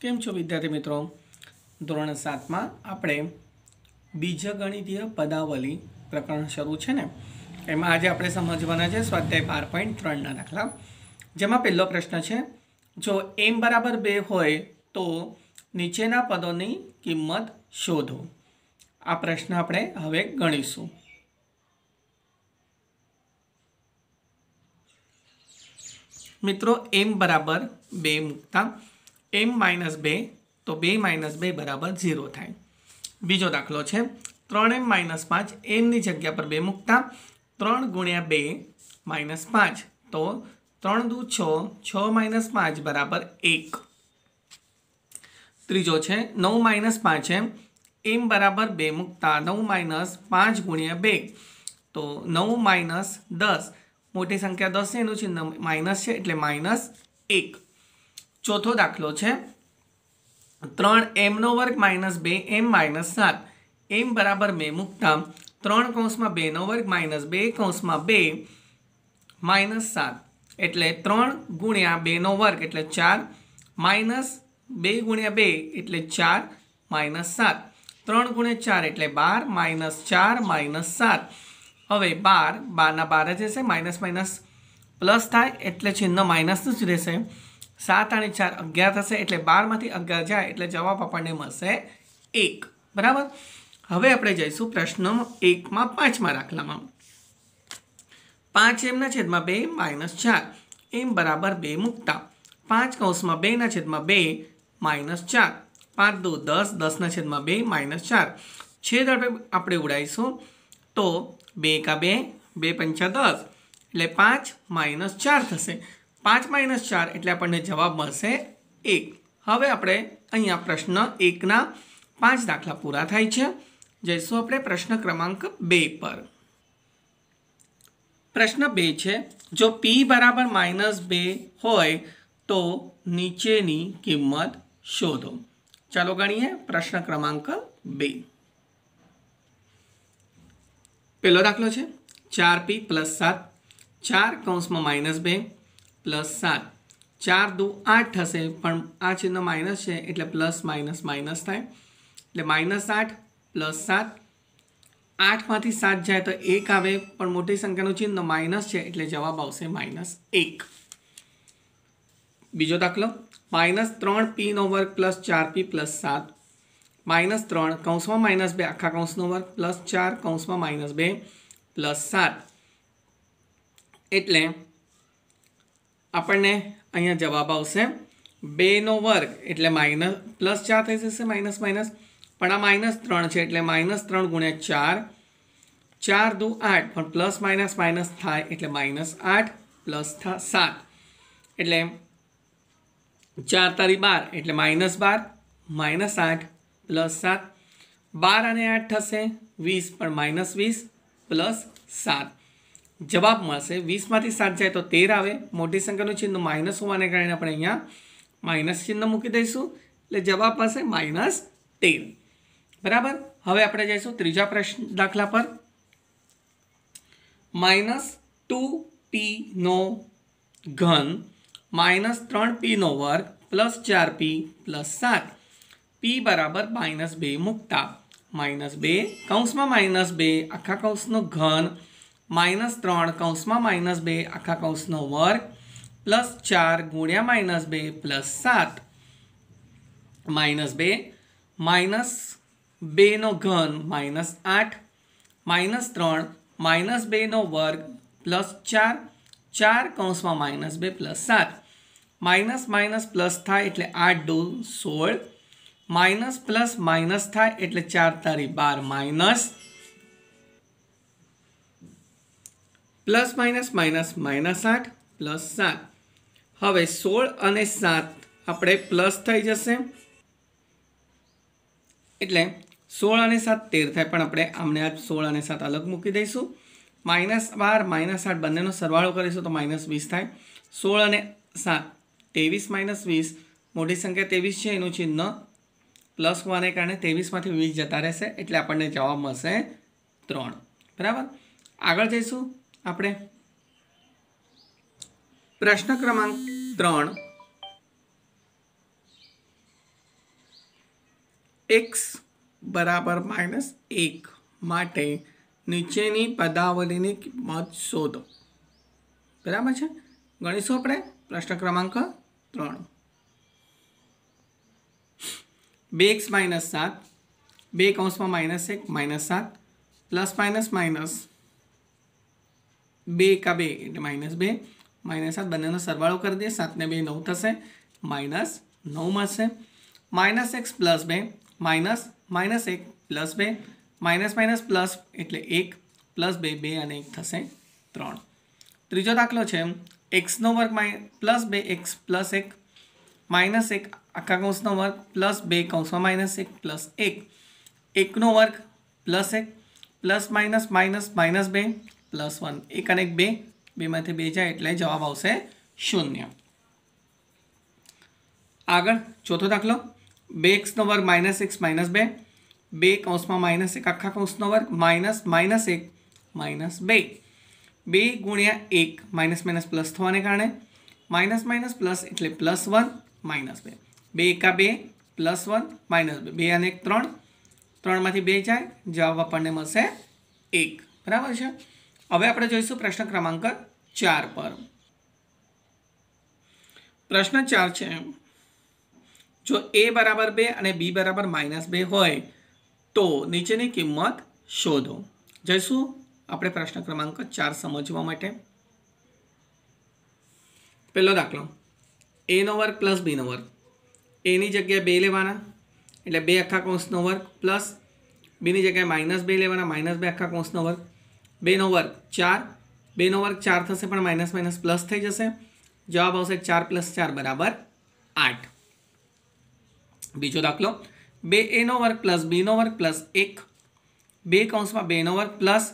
કેમ છો વિદ્યાર્થી મિત્રો ધોરણ સાતમાં આપણે બીજગણિતીય પદાવલી પ્રકરણ શરૂ છે ને એમાં આજે આપણે સમજવાના છે સ્વાધ્યાય બાર પોઈન્ટ ત્રણના દાખલા જેમાં પહેલો પ્રશ્ન છે જો એમ બરાબર બે હોય તો નીચેના પદોની કિંમત શોધો આ પ્રશ્ન આપણે હવે ગણીશું મિત્રો એમ બરાબર બે મૂકતા એમ માઇનસ બે તો બે માઇનસ બે બરાબર ઝીરો થાય બીજો દાખલો છે ત્રણ એમ માઇનસ પાંચ એમની જગ્યા પર બે મૂકતા ત્રણ ગુણ્યા બે માઇનસ પાંચ તો ત્રણ દુ છ છ માઇનસ પાંચ બરાબર એક ત્રીજો છે નવ માઇનસ પાંચ એમ એમ બરાબર બે મૂકતા નવ માઇનસ પાંચ ગુણ્યા બે તો નવ માઇનસ દસ મોટી સંખ્યા દસ છે એનું ચિહ્ન માઇનસ છે એટલે માઇનસ એક ચોથો દાખલો છે. ત્રણ એમનો વર્ગ માઇનસ બે, એમ માઇનસ સાત. એમ બરાબર બે મૂકતા ત્રણ કૌંસમાં બેનો વર્ગ માઇનસ બે કૌંસમાં બે માઇનસ સાત. એટલે ત્રણ ગુણ્યા બેનો વર્ગ એટલે ચાર. માઇનસ બે ગુણ્યા બે એટલે ચાર માઇનસ સાત. ત્રણ ગુણ્યા ચાર એટલે બાર, માઇનસ ચાર, માઇનસ સાત. હવે બાર, બારના બાર જ રહેશે, માઇનસ માઇનસ પ્લસ થાય એટલે ચિહ્ન માઇનસનું જ રહેશે. સાત અને ચાર અગિયાર થશે એટલે બારમાંથી અગિયાર જાય એટલે જવાબ આપણને મળશે એક બરાબર હવે આપણે જઈશું પ્રશ્ન એકમાં પાંચમા દાખલામાં પાંચ એમના છેદમાં બે માઇનસ ચાર એમ બરાબર બે મૂકતા પાંચ કૌંસમાં બેના છેદમાં બે માઇનસ ચાર પાંચ દો દસ દસના છેદમાં બે માઇનસ ચાર છેદ આપણે ઉડાવીશું તો બે કા બે બે પંચા દસ એટલે પાંચ માઇનસ ચાર થશે પાંચ માઇનસ ચાર એટલે આપણને જવાબ મળશે એક. હવે આપણે અહીંયા પ્રશ્ન એકના પાંચ દાખલા પૂરા થાય છે. જઈશું આપણે પ્રશ્ન ક્રમાંક બે પર. પ્રશ્ન બે છે, જો પી બરાબર માઇનસ બે હોય તો નીચેની કિંમત શોધો. ચાલો ગણીએ પ્રશ્ન ક્રમાંક બે. પહેલો દાખલો છે, ચાર પી પ્લસ સાત, ચાર કૌંસમાં માઇનસ બે પ્લસ સાત ચાર દુ આઠ થશે પણ આ ચિહ્ન માઇનસ છે એટલે પ્લસ માઇનસ માઇનસ થાય એટલે માઇનસ આઠ પ્લસ સાત આઠમાંથી સાત જાય તો એક આવે પણ મોટી સંખ્યાનું ચિહ્ન માઇનસ છે એટલે જવાબ આવશે માઇનસ એક બીજો દાખલો માઇનસ ત્રણ પીનો વર્ગ પ્લસ ચાર પી પ્લસ સાત માઇનસ ત્રણ કૌંસમાં માઇનસ બે આખા કૌંસનો વર્ગ પ્લસ ચાર કૌંસમાં માઇનસ બે પ્લસ સાત એટલે આપણને અહીંયા જવાબ આવશે બેનો વર્ગ એટલે માઇનસ, પ્લસ ચાર થઈ જશે, માઇનસ માઇનસ. પણ આ માઇનસ ત્રણ છે એટલે માઇનસ ત્રણ ગુણ્યા ચાર. ચાર દુ આઠ, પણ પ્લસ, માઇનસ માઇનસ થાય એટલે માઇનસ આઠ, પ્લસ સાત. એટલે ચાર તારી બાર એટલે માઇનસ બાર, માઇનસ આઠ, પ્લસ સાત. બાર અને આઠ થશે વીસ, પણ માઇનસ વીસ, પ્લસ સાત. જવાબ મળશે. વીસમાંથી સાત જાય તો તેર આવે. મોટી સંખ્યાનું ચિહ્ન માઇનસ હોવાને કારણે આપણે અહીંયા માઇનસ ચિહ્ન મૂકી દઈશું. એટલે જવાબ મળશે માઇનસ તેર. બરાબર? હવે આપણે જઈશું ત્રીજા પ્રશ્ન દાખલા પર. માઇનસ ટુ પીનો ઘન માઇનસ ત્રણ પીનો વર્ગ પ્લસ ચાર પી પ્લસ સાત. પી બરાબર માઇનસ બે મૂકતા. માઇનસ બે કૌંસમાં માઇનસ બે. આખા કૌંસનો ઘન માઇનસ ત્રણ કૌંસમાં માઇનસ બે આખા કૌંસનો વર્ગ પ્લસ ચાર ગુણ્યા માઇનસ બે પ્લસ સાત માઇનસ બે માઇનસ બેનો ઘન માઇનસ આઠ માઇનસ ત્રણ માઇનસ બેનો વર્ગ પ્લસ ચાર ચાર કૌંસમાં માઇનસ બે પ્લસ સાત માઇનસ માઇનસ પ્લસ થાય એટલે આઠ દો સોળ માઇનસ પ્લસ માઇનસ થાય એટલે ચાર તારી bar minus Plus minus minus minus આઠ, પ્લસ સાત. હવે સોળ અને સાત આપણે પ્લસ થઈ જશે. એટલે સોળ અને સાત તેર થાય, પણ આપણે આમને આ સોળ અને સાત અલગ મૂકી દઈશું. માઇનસ બાર, માઇનસ આઠ બંનેનો સરવાળો કરીશું તો માઇનસ વીસ થાય. સોળ અને સાત, ત્રેવીસ માઇનસ વીસ, મોટી સંખ્યા ત્રેવીસ છે, એનું ચિહ્ન પ્લસ હોવાને કારણે ત્રેવીસમાંથી વીસ જતા રહેશે, એટલે આપણને જવાબ મળશે ત્રણ. બરાબર? આગળ જઈશું. આપણે? પ્રશ્ન ક્રમાંક ત્રણ. એક્સ બરાબર માઇનસ એક માટે નીચેની પદાવલીની કિંમત શોધો. બરાબર છે? ગણીશું આપણે પ્રશ્ન ક્રમાંક ત્રણ. બે એક્સ માઇનસ સાત, બે કૌંસમાં માઇનસ એક માઇનસ સાત પ્લસ માઇનસ માઇનસ બે એકા બે એટલે માઇનસ બે માઇનસ સાત બંનેનો સરવાળો કરી દઈએ સાતને બે નવ થશે માઇનસ નવ મળશે માઇનસ એક્સ પ્લસ બે માઇનસ માઇનસ એક પ્લસ બે માઇનસ માઇનસ પ્લસ એટલે એક પ્લસ બે બે અને એક થશે ત્રણ ત્રીજો દાખલો છે એક્સનો વર્ગ માઇ પ્લસ બે એક્સ પ્લસ એક માઇનસ એક આખા કૌંસનો વર્ગ પ્લસ બે કૌંસમાં માઇનસ એક પ્લસ એક એકનો વર્ગ પ્લસ એક પ્લસ માઇનસ માઇનસ માઇનસ બે પ્લસ વન એક અને એક બે બેમાંથી બે જાય એટલે જવાબ આવશે શૂન્ય આગળ ચોથો દાખલો બે એક્સનો વર્ગ માઇનસ એક્સ માઇનસ બે બે કૌંસમાં માઇનસ એક આખા કૌંસનો વર્ગ માઇનસ માઇનસ એક માઇનસ બે બે ગુણ્યા એક માઇનસ માઇનસ પ્લસ થવાને કારણે માઇનસ માઇનસ પ્લસ એટલે પ્લસ વન માઇનસ બે બે એકા બે પ્લસ વન માઇનસ બે બે અને એક ત્રણ ત્રણમાંથી બે જાય જવાબ આપણને મળશે એક બરાબર છે હવે આપણે જોઈશું પ્રશ્ન ક્રમાંક ચાર પર. પ્રશ્ન ચાર છે, જો એ બરાબર બે અને બી બરાબર માઇનસ બે હોય, તો નીચેની કિંમત શોધો. જઈશું આપણે પ્રશ્ન ક્રમાંક ચાર સમજવા માટે. પહેલો દાખલો. એનો વર્ગ પ્લસ બીનો વર્ગ. એની જગ્યાએ બે લેવાના, એટલે બે આખા કૌંસનો વર્ગ પ્લસ બીની જગ્યાએ માઇનસ બે લેવાના, માઇનસ બે આખા કૌંસનો વર્ગ. બેનો વર્ગ ચાર બેનો વર્ગ ચાર થશે પણ માઇનસ માઇનસ પ્લસ થઈ જશે જવાબ આવશે ચાર પ્લસ ચાર બરાબર આઠ બીજો દાખલો બે એનો વર્ગ પ્લસ બીનો વર્ગ પ્લસ એક બે કૌંસમાં બેનો વર્ગ પ્લસ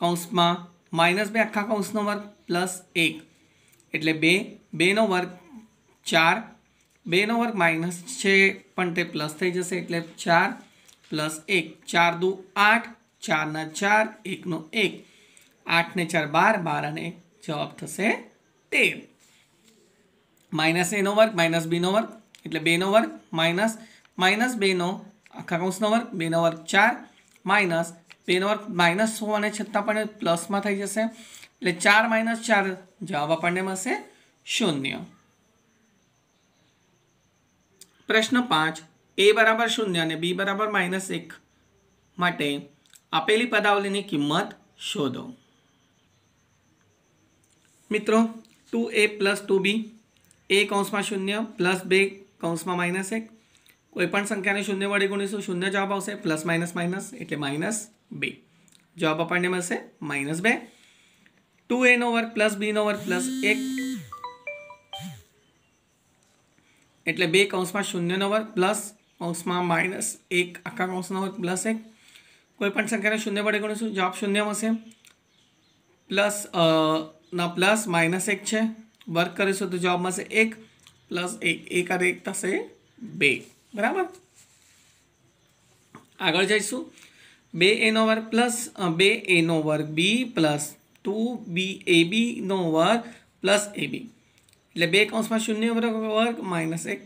કૌંસમાં માઇનસ બે આખા કૌંસનો વર્ગ પ્લસ એક એટલે બે બેનો વર્ગ ચાર બેનો વર્ગ માઇનસ છે પણ તે પ્લસ થઈ જશે એટલે ચાર પ્લસ એક ચાર દુ આઠ ચારના ચાર એકનો એક આઠને ચાર બાર બાર અને એક જવાબ થશે તેર માઇનસ એનો વર્ગ માઇનસ બીનો વર્ગ એટલે બેનો વર્ગ માઇનસ માઇનસ બેનો આખા કૌંસનો વર્ગ બેનો વર્ગ ચાર માઇનસ બેનો વર્ગ માઇનસ હોવાને છતાં પણ પ્લસમાં થઈ જશે એટલે ચાર માઇનસ ચાર જવાબ આપણને મળશે શૂન્ય પ્રશ્ન પાંચ એ બરાબર શૂન્ય અને બી બરાબર માઇનસ એક માટે આપેલી પદાવલીની કિંમત શોધો મિત્રો two a plus two b a કૌંસમાં શૂન્ય પ્લસ બે કૌંસમાં માઇનસ એક કોઈપણ સંખ્યાને શૂન્ય વડે ગુણીશું શૂન્ય જવાબ આવશે પ્લસ માઇનસ માઇનસ એટલે માઇનસ બે જવાબ આપણને મળશે માઇનસ બે ટુ એનો વર્ગ પ્લસ બીનો વર્ગ પ્લસ એક એટલે બે કૌંસમાં શૂન્યનો વર્ગ પ્લસ કૌંસમાં માઇનસ એક આખા કૌંસનો વર્ગ પ્લસ એક કોઈપણ સંખ્યાને શૂન્ય વડે ગુણીશું જવાબ શૂન્ય મળશે પ્લસ ના પ્લસ માઇનસ એક છે વર્ક કરીશું તો જવાબ મળશે એક પ્લસ એક એક અને એક થશે બે બરાબર આગળ જઈશું બે એનો વર્ગ પ્લસ બે એનો વર્ગ બી પ્લસ ટુ બી એ બીનો વર્ગ પ્લસ એ બી એટલે બે કૌંસમાં શૂન્ય વર્ગ વર્ગ માઇનસ એક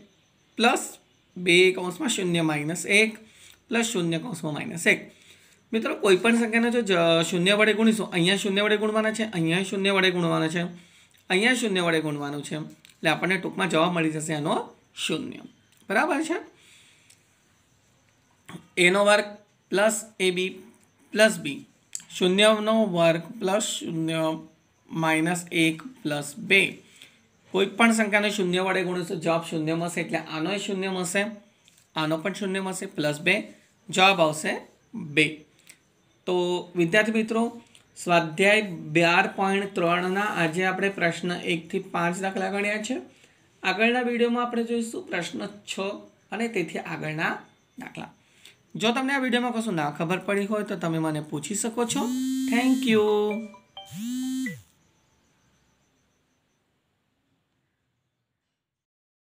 પ્લસ બે કૌંસમાં શૂન્ય માઇનસ એક પ્લસ શૂન્ય કૌંસમાં માઇનસ એક મિત્રો કોઈપણ સંખ્યાને જો શૂન્ય વડે ગુણીશું, અહીંયા શૂન્ય વડે ગુણવાના છે, અહીંયા શૂન્ય વડે ગુણવાના છે, અહીંયા શૂન્ય વડે ગુણવાનું છે. એટલે આપણને ટૂંકમાં જવાબ મળી જશે એનો શૂન્ય. બરાબર છે? એનો વર્ગ પ્લસ એ બી પ્લસ બી શૂન્યનો વર્ગ પ્લસ શૂન્ય માઇનસ એક પ્લસ બે. કોઈપણ સંખ્યાને શૂન્ય વડે ગુણીશું, જવાબ શૂન્ય મળશે, એટલે આનો શૂન્ય મળશે. આનો પણ શૂન્ય મળશે, પ્લસ બે. જવાબ આવશે બે. તો વિદ્યાર્થી મિત્રો, સ્વાધ્યાય બાર પોઈન્ટ ત્રણના આજે આપણે પ્રશ્ન એકથી પાંચ દાખલા ગણ્યા છે. આગળના વિડીયોમાં આપણે જોઈશું પ્રશ્ન છ અને તેથી આગળના દાખલા. જો તમને આ વિડીયોમાં કશું ના ખબર પડી હોય તો તમે મને પૂછી શકો છો. Thank you